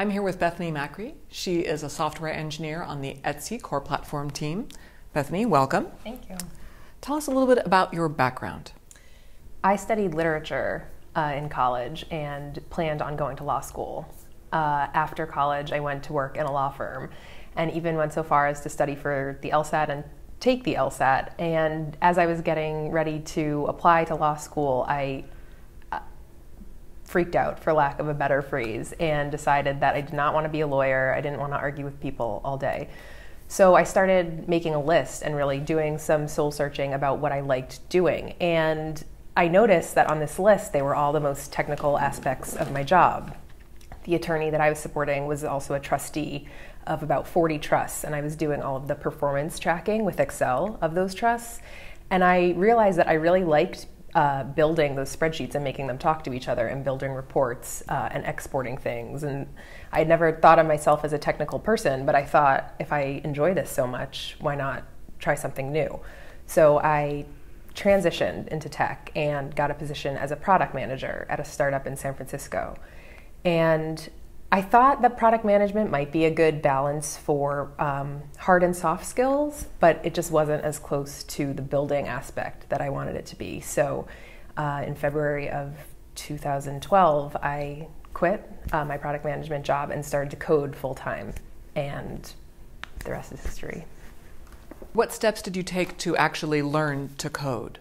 I'm here with Bethany Macri. She is a software engineer on the Etsy core platform team. Bethany, welcome. Thank you. Tell us a little bit about your background. I studied literature uh, in college and planned on going to law school. Uh, after college, I went to work in a law firm and even went so far as to study for the LSAT and take the LSAT. And as I was getting ready to apply to law school, I freaked out, for lack of a better phrase, and decided that I did not want to be a lawyer. I didn't want to argue with people all day. So I started making a list and really doing some soul searching about what I liked doing. And I noticed that on this list, they were all the most technical aspects of my job. The attorney that I was supporting was also a trustee of about 40 trusts, and I was doing all of the performance tracking with Excel of those trusts. And I realized that I really liked uh, building those spreadsheets and making them talk to each other and building reports uh, and exporting things. And I had never thought of myself as a technical person, but I thought if I enjoy this so much, why not try something new? So I transitioned into tech and got a position as a product manager at a startup in San Francisco. And I thought that product management might be a good balance for um, hard and soft skills, but it just wasn't as close to the building aspect that I wanted it to be. So uh, in February of 2012, I quit uh, my product management job and started to code full time. And the rest is history. What steps did you take to actually learn to code?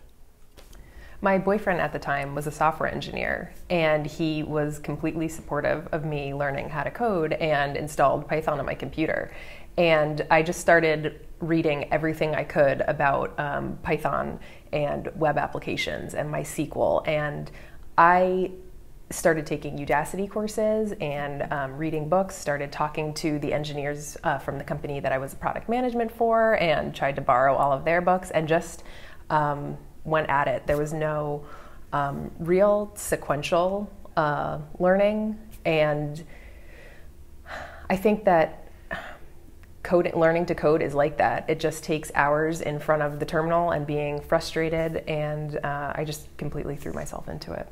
My boyfriend at the time was a software engineer, and he was completely supportive of me learning how to code and installed Python on my computer. And I just started reading everything I could about um, Python and web applications and MySQL. And I started taking Udacity courses and um, reading books, started talking to the engineers uh, from the company that I was product management for, and tried to borrow all of their books and just um, went at it. There was no um, real sequential uh, learning, and I think that learning to code is like that. It just takes hours in front of the terminal and being frustrated, and uh, I just completely threw myself into it.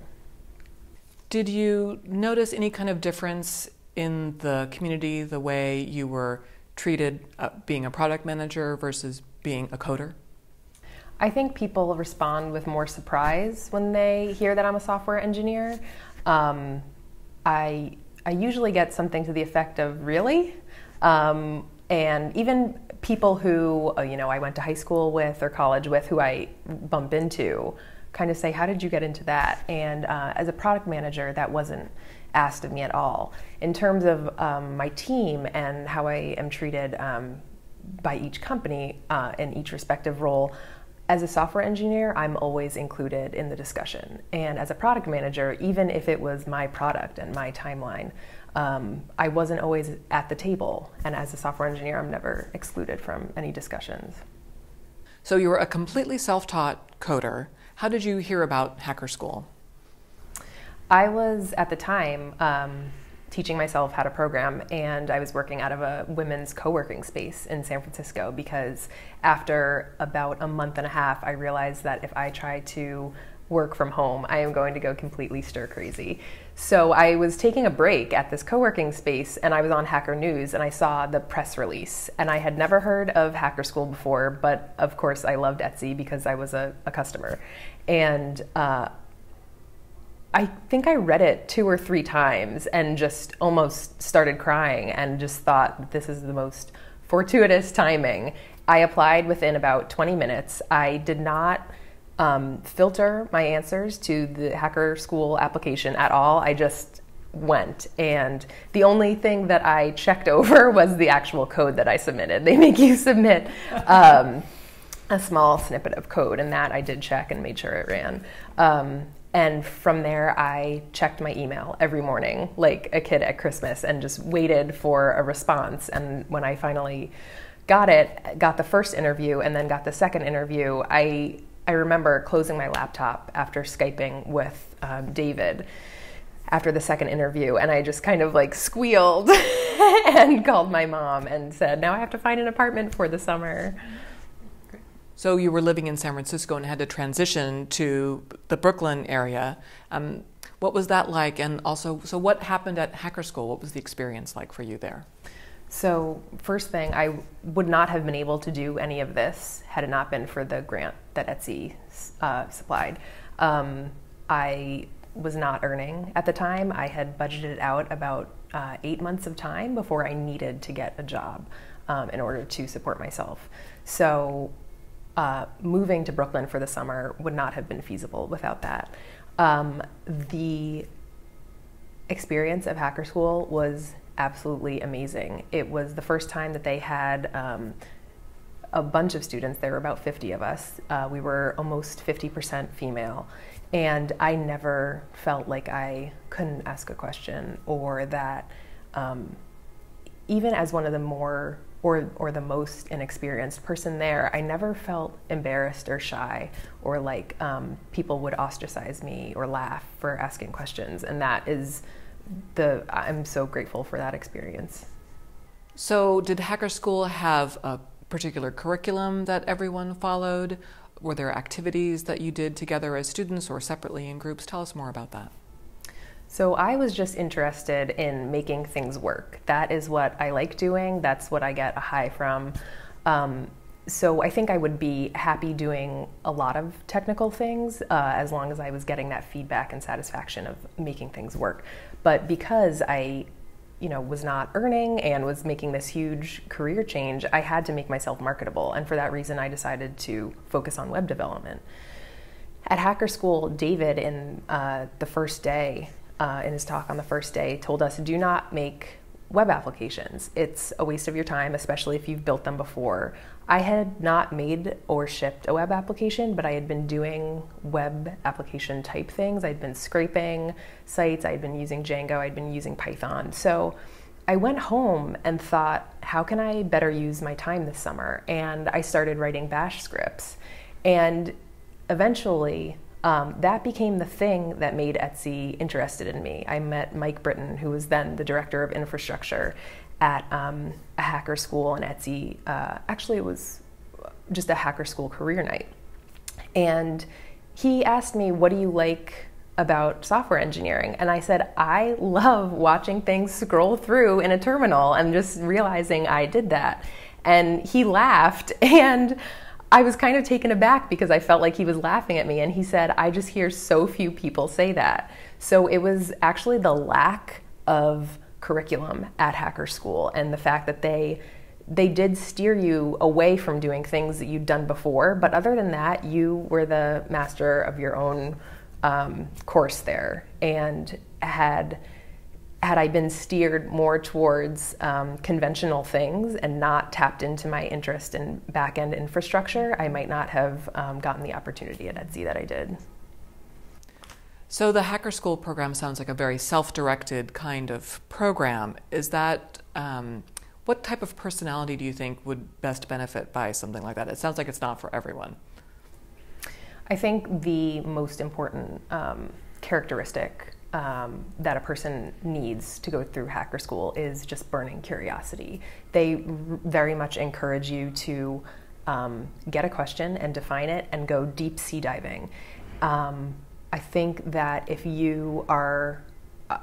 Did you notice any kind of difference in the community, the way you were treated uh, being a product manager versus being a coder? I think people respond with more surprise when they hear that I'm a software engineer. Um, I I usually get something to the effect of "Really," um, and even people who uh, you know I went to high school with or college with, who I bump into, kind of say, "How did you get into that?" And uh, as a product manager, that wasn't asked of me at all. In terms of um, my team and how I am treated um, by each company uh, in each respective role as a software engineer, I'm always included in the discussion. And as a product manager, even if it was my product and my timeline, um, I wasn't always at the table. And as a software engineer, I'm never excluded from any discussions. So you were a completely self taught coder. How did you hear about Hacker School? I was at the time. Um, teaching myself how to program and I was working out of a women's co-working space in San Francisco because after about a month and a half I realized that if I try to work from home, I am going to go completely stir crazy. So I was taking a break at this co-working space and I was on Hacker News and I saw the press release and I had never heard of Hacker School before, but of course I loved Etsy because I was a, a customer. And uh, I think I read it two or three times and just almost started crying and just thought this is the most fortuitous timing. I applied within about 20 minutes. I did not um, filter my answers to the Hacker School application at all. I just went. And the only thing that I checked over was the actual code that I submitted. They make you submit um, a small snippet of code, and that I did check and made sure it ran. Um, and from there, I checked my email every morning, like a kid at Christmas, and just waited for a response. And when I finally got it, got the first interview, and then got the second interview, I I remember closing my laptop after Skyping with um, David after the second interview, and I just kind of like squealed and called my mom and said, "Now I have to find an apartment for the summer." So you were living in San Francisco and had to transition to the Brooklyn area. Um, What was that like? And also, so what happened at Hacker School? What was the experience like for you there? So, first thing, I would not have been able to do any of this had it not been for the grant that Etsy uh, supplied. Um, I was not earning at the time. I had budgeted out about uh, eight months of time before I needed to get a job um, in order to support myself. So, uh, moving to Brooklyn for the summer would not have been feasible without that. Um, the experience of Hacker School was absolutely amazing. It was the first time that they had um, a bunch of students. There were about 50 of us. Uh, we were almost 50% female. And I never felt like I couldn't ask a question or that um, even as one of the more or, or the most inexperienced person there, I never felt embarrassed or shy or like um, people would ostracize me or laugh for asking questions. And that is the, I'm so grateful for that experience. So, did Hacker School have a particular curriculum that everyone followed? Were there activities that you did together as students or separately in groups? Tell us more about that. So I was just interested in making things work. That is what I like doing. That's what I get a high from. Um, so I think I would be happy doing a lot of technical things uh, as long as I was getting that feedback and satisfaction of making things work. But because I, you know, was not earning and was making this huge career change, I had to make myself marketable, and for that reason, I decided to focus on web development. At Hacker School, David, in uh, the first day, uh, in his talk on the first day told us do not make web applications. It's a waste of your time, especially if you've built them before. I had not made or shipped a web application, but I had been doing web application type things. I'd been scraping sites, I'd been using Django, I'd been using Python. So I went home and thought, how can I better use my time this summer? And I started writing bash scripts. And eventually, um, that became the thing that made Etsy interested in me. I met Mike Brittain, who was then the director of infrastructure at um, a hacker school, and Etsy, uh, actually, it was just a hacker school career night. And he asked me, What do you like about software engineering? And I said, I love watching things scroll through in a terminal and just realizing I did that. And he laughed. And I was kind of taken aback because I felt like he was laughing at me. And he said, I just hear so few people say that. So it was actually the lack of curriculum at Hacker School and the fact that they they did steer you away from doing things that you'd done before, but other than that, you were the master of your own um, course there and had had I been steered more towards um, conventional things and not tapped into my interest in back end infrastructure, I might not have um, gotten the opportunity at Etsy that I did. So, the Hacker School program sounds like a very self directed kind of program. Is that, um, what type of personality do you think would best benefit by something like that? It sounds like it's not for everyone. I think the most important um, characteristic um, that a person needs to go through hacker school is just burning curiosity. They very much encourage you to um, get a question and define it and go deep sea diving. Um, I think that if you are uh,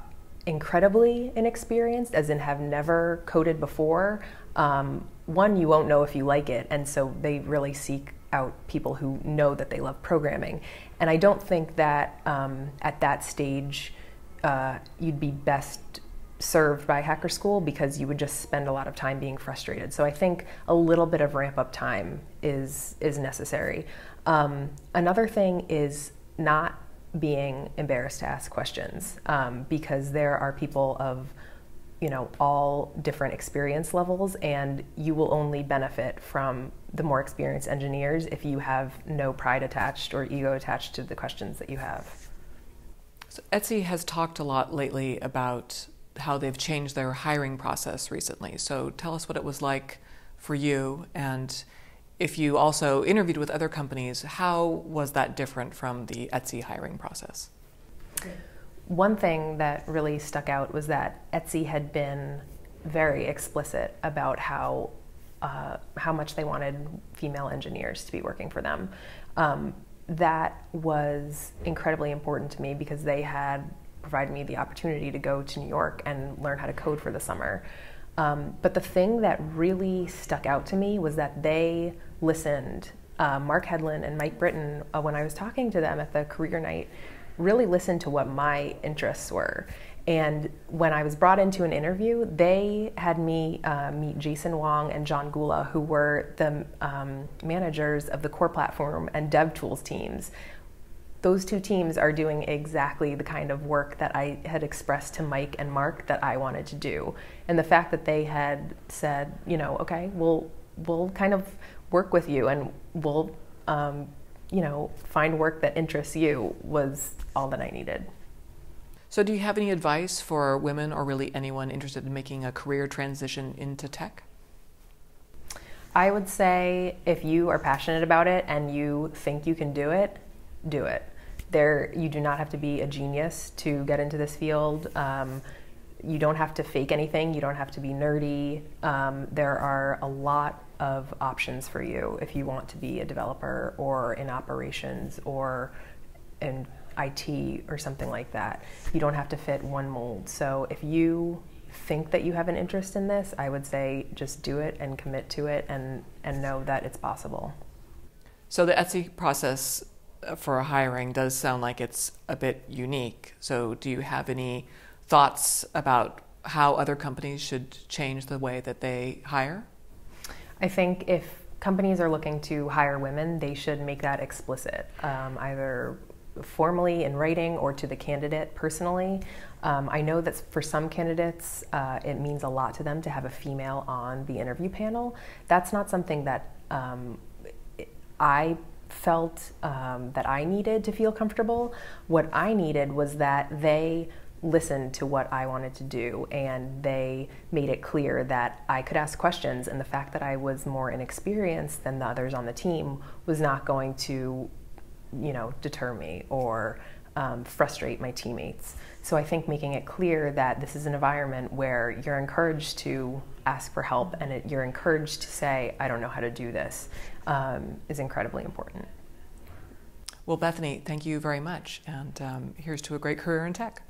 incredibly inexperienced, as in have never coded before, um, one, you won't know if you like it, and so they really seek out people who know that they love programming. And I don't think that um, at that stage uh, you'd be best served by Hacker School because you would just spend a lot of time being frustrated. So I think a little bit of ramp up time is is necessary. Um, another thing is not being embarrassed to ask questions um, because there are people of you know all different experience levels and you will only benefit from the more experienced engineers if you have no pride attached or ego attached to the questions that you have so Etsy has talked a lot lately about how they've changed their hiring process recently. So tell us what it was like for you and if you also interviewed with other companies, how was that different from the Etsy hiring process? One thing that really stuck out was that Etsy had been very explicit about how uh, how much they wanted female engineers to be working for them. Um, that was incredibly important to me because they had provided me the opportunity to go to New York and learn how to code for the summer. Um, but the thing that really stuck out to me was that they listened. Uh, Marc Hedlund and Mike Brittain, uh, when I was talking to them at the career night, really listened to what my interests were. And when I was brought into an interview, they had me uh, meet Jason Wong and John Goulah, who were the um, managers of the core platform and DevTools teams. Those two teams are doing exactly the kind of work that I had expressed to Mike and Marc that I wanted to do. And the fact that they had said, you know, okay, we'll we'll kind of work with you and we'll um, you know find work that interests you was all that I needed. So, do you have any advice for women or really anyone interested in making a career transition into tech? I would say if you are passionate about it and you think you can do it, do it. There, you do not have to be a genius to get into this field. Um, you don't have to fake anything. You don't have to be nerdy. Um, there are a lot of options for you if you want to be a developer or in operations or in IT or something like that. You don't have to fit one mold. So if you think that you have an interest in this, I would say just do it and commit to it and, and know that it's possible. So the Etsy process uh, for hiring does sound like it's a bit unique. So do you have any thoughts about how other companies should change the way that they hire? I think if companies are looking to hire women, they should make that explicit, um, either formally in writing or to the candidate personally. Um, I know that for some candidates, uh, it means a lot to them to have a female on the interview panel. That's not something that um, I felt um, that I needed to feel comfortable. What I needed was that they listened to what I wanted to do and they made it clear that I could ask questions and the fact that I was more inexperienced than the others on the team was not going to you know, deter me or um, frustrate my teammates. So I think making it clear that this is an environment where you're encouraged to ask for help and it, you're encouraged to say, I don't know how to do this, um, is incredibly important. Well, Bethany, thank you very much. And um, here's to a great career in tech.